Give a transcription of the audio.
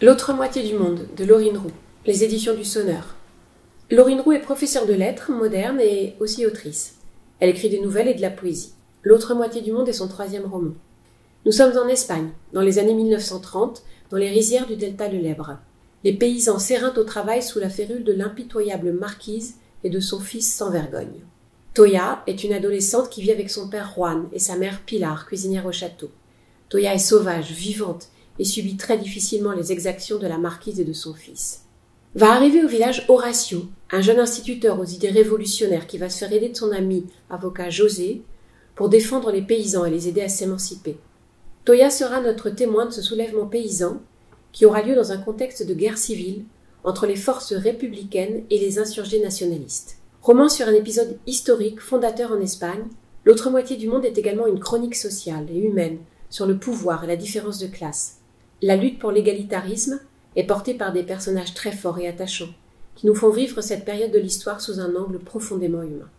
L'autre moitié du monde de Laurine Roux, les éditions du Sonneur. Laurine Roux est professeure de lettres modernes et aussi autrice. Elle écrit des nouvelles et de la poésie. L'autre moitié du monde est son troisième roman. Nous sommes en Espagne, dans les années 1930, dans les rizières du delta de l'Èbre. Les paysans s'éreintent au travail sous la férule de l'impitoyable marquise et de son fils sans vergogne. Toya est une adolescente qui vit avec son père Juan et sa mère Pilar, cuisinière au château. Toya est sauvage, vivante, et subit très difficilement les exactions de la marquise et de son fils. Va arriver au village Horatio, un jeune instituteur aux idées révolutionnaires qui va se faire aider de son ami, avocat José, pour défendre les paysans et les aider à s'émanciper. Toya sera notre témoin de ce soulèvement paysan qui aura lieu dans un contexte de guerre civile entre les forces républicaines et les insurgés nationalistes. Roman sur un épisode historique fondateur en Espagne, l'autre moitié du monde est également une chronique sociale et humaine sur le pouvoir et la différence de classe, la lutte pour l'égalitarisme est portée par des personnages très forts et attachants, qui nous font vivre cette période de l'histoire sous un angle profondément humain.